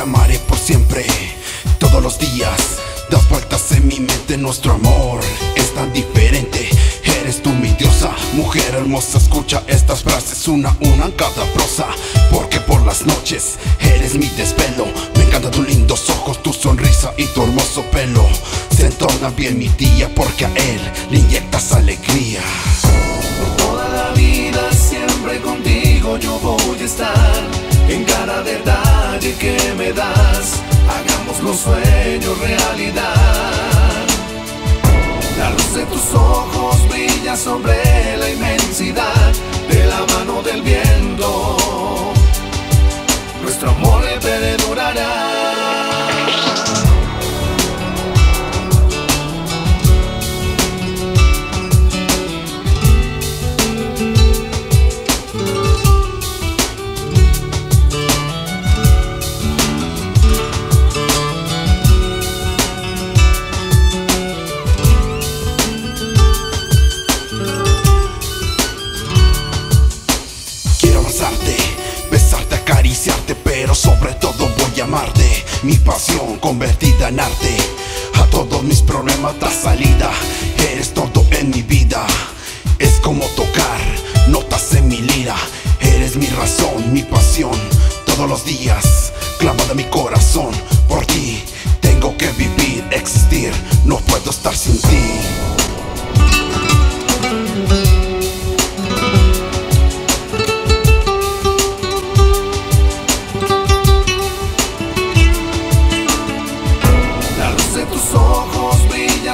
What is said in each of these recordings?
amaré por siempre, todos los días. Das vueltas en mi mente, nuestro amor es tan diferente. Eres tú mi diosa, mujer hermosa, escucha estas frases una a una en cada prosa. Porque por las noches eres mi desvelo. Me encantan tus lindos ojos, tu sonrisa y tu hermoso pelo. Se entorna bien mi día porque a él que me das, hagamos los sueños realidad. La luz de tus ojos brilla sobre la inmensidad de la mano del viento. Nuestro amor perdurará. Mi pasión convertida en arte. A todos mis problemas da salida. Eres todo en mi vida. Es como tocar notas en mi lira. Eres mi razón, mi pasión. Todos los días, clavada mi corazón. Por ti tengo que vivir, existir. No puedo estar sin ti.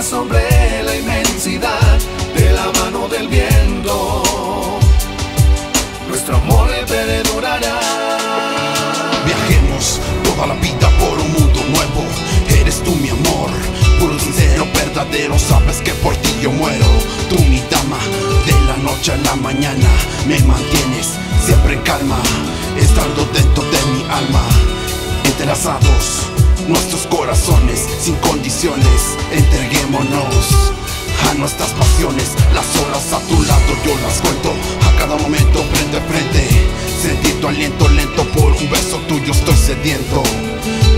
Sobre la inmensidad de la mano del viento. Nuestro amor perdurará. Viajemos toda la vida por un mundo nuevo. Eres tú mi amor, puro, sincero, verdadero. Sabes que por ti yo muero. Tú mi dama, de la noche a la mañana. Me mantienes siempre en calma, estando dentro de mi alma. Entrelazados nuestros corazones, sin condiciones. Nuestras pasiones. Las horas a tu lado yo las cuento. A cada momento frente a frente. Sentir tu aliento lento por un beso tuyo estoy sediento.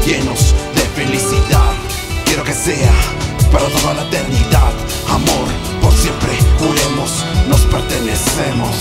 Llenos de felicidad. Quiero que sea para toda la eternidad. Amor, por siempre juremos, nos pertenecemos.